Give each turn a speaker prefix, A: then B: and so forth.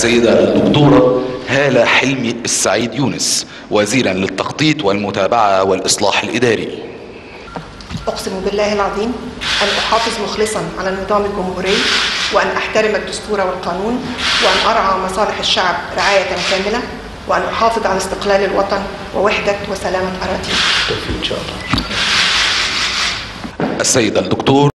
A: السيدة الدكتورة هالة حلمي السعيد يونس وزيرا للتخطيط والمتابعة والإصلاح الإداري.
B: أقسم بالله العظيم أن أحافظ مخلصا على النظام الجمهوري وأن أحترم الدستور والقانون وأن أرعى مصالح الشعب رعاية كاملة وأن أحافظ على استقلال الوطن ووحدة وسلامة أراضيه.
A: السيدة الدكتور